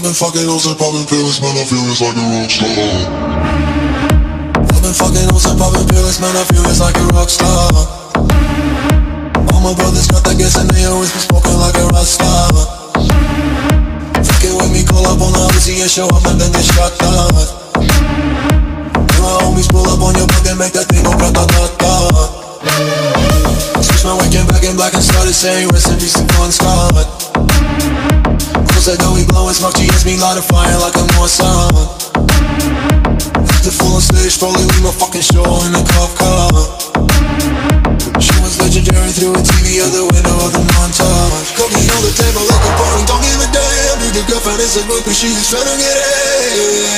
I've been fucking hoes and popping pills, man, I feel it's like a rock star. I've been fucking hoes and popping pills, man, I feel it's like a rock star. All my brothers got that gas and they always be smoking like a rock star. Fucking with me, call up on the Uzi and show up and then get shot down. And my homies pull up on your block and make that thing go grata-ta-ta. Switch my waking back in black and started saying rest in peace to Bon Scott. We blowing smoke, GS me light a fire like a Mossad. The full on stage, probably leave my fucking show in a cop car. She was legendary through a TV out the window of the montage. Cooking on the table like a party, don't give a damn. Dude, the girlfriend is a groupie, she's trying to get it.